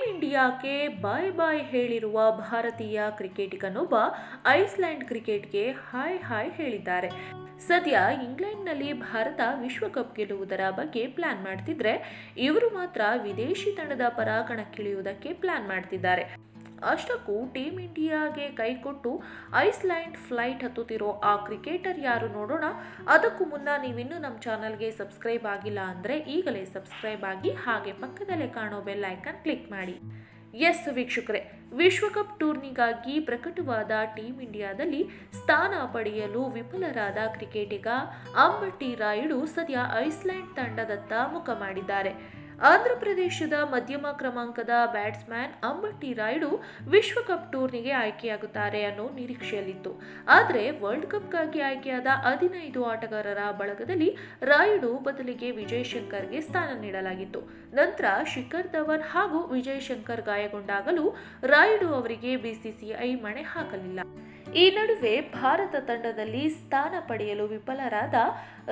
Team ಇಂಡಿಯಾಕ್ಕೆ ಬಾಯ್ bye ಹೇಳಿರುವ ಭಾರತೀಯ ಕ್ರಿಕೆಟಿಗನೊಬ್ಬ ಐಸ್ಲ್ಯಾಂಡ್ ಕ್ರಿಕೆಟ್ಗೆ ಹಾಯ್ ಹಾಯ್ ಹೇಳಿದ್ದಾರೆ. ಸದ್ಯ ಇಂಗ್ಲೆಂಡ್ನಲ್ಲಿ ಭಾರತ ವಿಶ್ವಕಪ್ ಗೆಲ್ಲುವುದರ ಬಗ್ಗೆ ಪ್ಲಾನ್ ಮಾಡ್ತಿದ್ರೆ, ಇವರು ಮಾತ್ರ ವಿದೇಶಿ ತಂಡದ ಪರ ಕಣಕ್ಕಿಳಿಯುವುದಕ್ಕೆ ಪ್ಲಾನ್ ಮಾಡ್ತಿದ್ದಾರೆ. ಅಷ್ಟಕ್ಕೂ ಟೀಮ್ ಇಂಡಿಯಾಗೆ ಕೈಕೊಟ್ಟು ಐಸ್ಲ್ಯಾಂಡ್ ಫ್ಲೈಟ್ ಹತ್ತುತ್ತಿರೋ ಆ ಕ್ರಿಕೆಟರ್ ಯಾರು ನೋಡೋಣ? ಅದಕ್ಕೂ ಮುನ್ನ ನೀವಿನ್ನೂ ನಮ್ಮ ಚಾನಲ್ಗೆ ಸಬ್ಸ್ಕ್ರೈಬ್ ಆಗಿಲ್ಲ ಅಂದರೆ ಈಗಲೇ ಸಬ್ಸ್ಕ್ರೈಬ್ ಆಗಿ ಹಾಗೆ ಪಕ್ಕದಲ್ಲೇ ಕಾಣೋ ಬೆಲ್ ಐಕನ್ ಕ್ಲಿಕ್ ಮಾಡಿ. ಎಸ್ ವೀಕ್ಷಕರೇ, ವಿಶ್ವಕಪ್ ಟೂರ್ನಿಗಾಗಿ ಪ್ರಕಟವಾದ ಟೀಮ್ ಇಂಡಿಯಾದಲ್ಲಿ ಸ್ಥಾನ ಪಡೆಯಲು ವಿಫಲರಾದ ಕ್ರಿಕೆಟಿಗ ಅಂಬಟ್ಟಿ ರಾಯುಡು ಸದ್ಯ ಐಸ್ಲ್ಯಾಂಡ್ ತಂಡದತ್ತ ಮುಖ ಮಾಡಿದ್ದಾರೆ. ಆಂಧ್ರಪ್ರದೇಶದ ಮಧ್ಯಮ ಕ್ರಮಾಂಕದ ಬ್ಯಾಟ್ಸ್ಮನ್ ಅಂಬಟ್ಟಿ ರಾಯ್ಡು ವಿಶ್ವಕಪ್ ಟೂರ್ನಿಗೆ ಆಯ್ಕೆಯಾಗುತ್ತಾರೆ ಅನ್ನೋ ನಿರೀಕ್ಷೆಯಲ್ಲಿತ್ತು. ಆದರೆ ವರ್ಲ್ಡ್ ಕಪ್ಗಾಗಿ ಆಯ್ಕೆಯಾದ ಹದಿನೈದು ಆಟಗಾರರ ಬಳಗದಲ್ಲಿ ರಾಯುಡು ಬದಲಿಗೆ ವಿಜಯ್ ಶಂಕರ್ಗೆ ಸ್ಥಾನ ನೀಡಲಾಗಿತ್ತು. ನಂತರ ಶಿಖರ್ ಧವನ್ ಹಾಗೂ ವಿಜಯ್ ಶಂಕರ್ ಗಾಯಗೊಂಡಾಗಲೂ ರಾಯುಡು ಅವರಿಗೆ ಬಿಸಿಸಿಐ ಮಣೆ ಹಾಕಲಿಲ್ಲ. ಈ ನಡುವೆ ಭಾರತ ತಂಡದಲ್ಲಿ ಸ್ಥಾನ ಪಡೆಯಲು ವಿಫಲರಾದ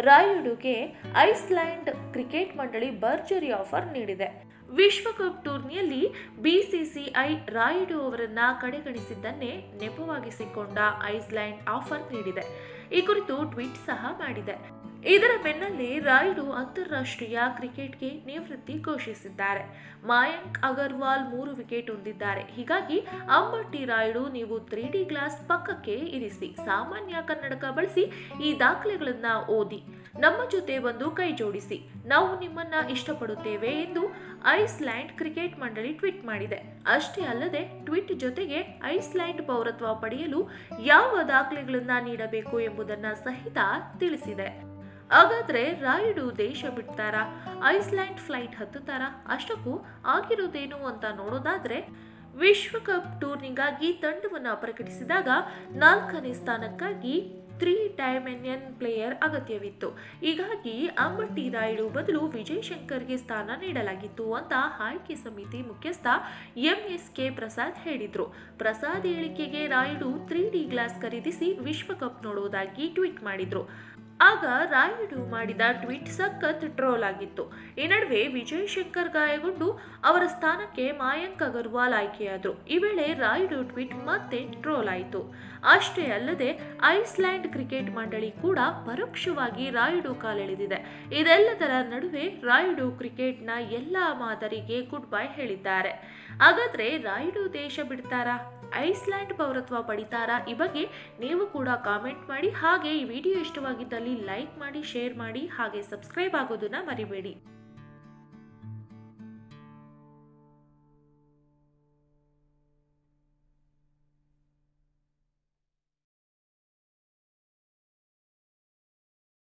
ರಾಯುಡುಗೆ ಐಸ್ಲ್ಯಾಂಡ್ ಕ್ರಿಕೆಟ್ ಮಂಡಳಿ ಭರ್ಜರಿ ಆಫರ್ ನೀಡಿದೆ. ವಿಶ್ವಕಪ್ ಟೂರ್ನಿಯಲ್ಲಿ ಬಿಸಿಸಿಐ ರಾಯುಡು ಅವರನ್ನ ಕಡೆಗಣಿಸಿದ್ದನ್ನೇ ನೆಪವಾಗಿಸಿಕೊಂಡ ಐಸ್ಲ್ಯಾಂಡ್ ಆಫರ್ ನೀಡಿದೆ. ಈ ಕುರಿತು ಟ್ವೀಟ್ ಸಹ ಮಾಡಿದೆ. ಇದರ ಬೆನ್ನಲ್ಲೇ ರಾಯುಡು ಅಂತಾರಾಷ್ಟ್ರೀಯ ಕ್ರಿಕೆಟ್ಗೆ ನಿವೃತ್ತಿ ಘೋಷಿಸಿದ್ದಾರೆ. ಮಾಯಾಂಕ್ ಅಗರ್ವಾಲ್ ಮೂರು ವಿಕೆಟ್ ಹೊಂದಿದ್ದಾರೆ. ಹೀಗಾಗಿ ಅಂಬಟ್ಟಿ ರಾಯುಡು ನೀವು ತ್ರೀ ಡಿ ಗ್ಲಾಸ್ ಪಕ್ಕಕ್ಕೆ ಇರಿಸಿ, ಸಾಮಾನ್ಯ ಕನ್ನಡಕ ಬಳಸಿ ಈ ದಾಖಲೆಗಳನ್ನ ಓದಿ, ನಮ್ಮ ಜೊತೆ ಬಂದು ಕೈ ಜೋಡಿಸಿ. ನಾವು ನಿಮ್ಮನ್ನ ಇಷ್ಟಪಡುತ್ತೇವೆ ಎಂದು ಐಸ್ಲ್ಯಾಂಡ್ ಕ್ರಿಕೆಟ್ ಮಂಡಳಿ ಟ್ವೀಟ್ ಮಾಡಿದೆ. ಅಷ್ಟೇ ಅಲ್ಲದೆ ಟ್ವೀಟ್ ಜೊತೆಗೆ ಐಸ್ಲ್ಯಾಂಡ್ ಪೌರತ್ವ ಪಡೆಯಲು ಯಾವ ದಾಖಲೆಗಳನ್ನ ನೀಡಬೇಕು ಎಂಬುದನ್ನ ಸಹಿತ ತಿಳಿಸಿದೆ. ಹಾಗಾದ್ರೆ ರಾಯುಡು ದೇಶ ಬಿಡ್ತಾರಾ? ಐಸ್ಲ್ಯಾಂಡ್ ಫ್ಲೈಟ್ ಹತ್ತುತ್ತಾರಾ? ಅಷ್ಟಕ್ಕೂ ಆಗಿರೋದೇನು ಅಂತ ನೋಡೋದಾದ್ರೆ ವಿಶ್ವಕಪ್ ಟೂರ್ನಿಗಾಗಿ ತಂಡವನ್ನು ಪ್ರಕಟಿಸಿದಾಗ ನಾಲ್ಕನೇ ಸ್ಥಾನಕ್ಕಾಗಿ ತ್ರೀ ಡೈಮೆನಿಯನ್ ಪ್ಲೇಯರ್ ಅಗತ್ಯವಿತ್ತು. ಹೀಗಾಗಿ ಅಂಬಟ್ಟಿ ರಾಯುಡು ಬದಲು ವಿಜಯ್ ಶಂಕರ್ಗೆ ಸ್ಥಾನ ನೀಡಲಾಗಿತ್ತು ಅಂತ ಆಯ್ಕೆ ಸಮಿತಿ ಮುಖ್ಯಸ್ಥ ಎಂ ಎಸ್ ಕೆ ಪ್ರಸಾದ್ ಹೇಳಿದ್ರು. ಪ್ರಸಾದ್ ಹೇಳಿಕೆಗೆ ರಾಯುಡು ತ್ರೀ ಡಿ ಗ್ಲಾಸ್ ಖರೀದಿಸಿ ವಿಶ್ವಕಪ್ ನೋಡುವುದಾಗಿ ಟ್ವೀಟ್ ಮಾಡಿದ್ರು. ಆಗ ರಾಯುಡು ಮಾಡಿದ ಟ್ವೀಟ್ ಸಖತ್ ಟ್ರೋಲ್ ಆಗಿತ್ತು. ಈ ನಡುವೆ ವಿಜಯ್ ಶಂಕರ್ ಗಾಯಗೊಂಡು ಅವರ ಸ್ಥಾನಕ್ಕೆ ಮಾಯಾಂಕ್ ಅಗರ್ವಾಲ್ ಆಯ್ಕೆಯಾದರು. ಈ ವೇಳೆ ರಾಯುಡು ಟ್ವೀಟ್ ಮತ್ತೆ ಟ್ರೋಲ್ ಆಯಿತು. ಅಷ್ಟೇ ಅಲ್ಲದೆ ಐಸ್ಲ್ಯಾಂಡ್ ಕ್ರಿಕೆಟ್ ಮಂಡಳಿ ಕೂಡ ಪರೋಕ್ಷವಾಗಿ ರಾಯುಡು ಕಾಲೆಳೆದಿದೆ. ಇದೆಲ್ಲದರ ನಡುವೆ ರಾಯುಡು ಕ್ರಿಕೆಟ್ನ ಎಲ್ಲ ಮಾದರಿಗೆ ಗುಡ್ ಬೈ ಹೇಳಿದ್ದಾರೆ. ಹಾಗಾದ್ರೆ ರಾಯುಡು ದೇಶ ಬಿಡ್ತಾರಾ? ಐಸ್ಲ್ಯಾಂಡ್ ಪೌರತ್ವ ಪಡಿತಾರಾ? ಈ ಬಗ್ಗೆ ನೀವು ಕೂಡ ಕಾಮೆಂಟ್ ಮಾಡಿ. ಹಾಗೆ ಈ ವಿಡಿಯೋ ಇಷ್ಟವಾಗಿದ್ದಲ್ಲಿ ಲೈಕ್ ಮಾಡಿ, ಶೇರ್ ಮಾಡಿ, ಹಾಗೆ ಸಬ್ಸ್ಕ್ರೈಬ್ ಆಗೋದನ್ನ ಮರಿಬೇಡಿ.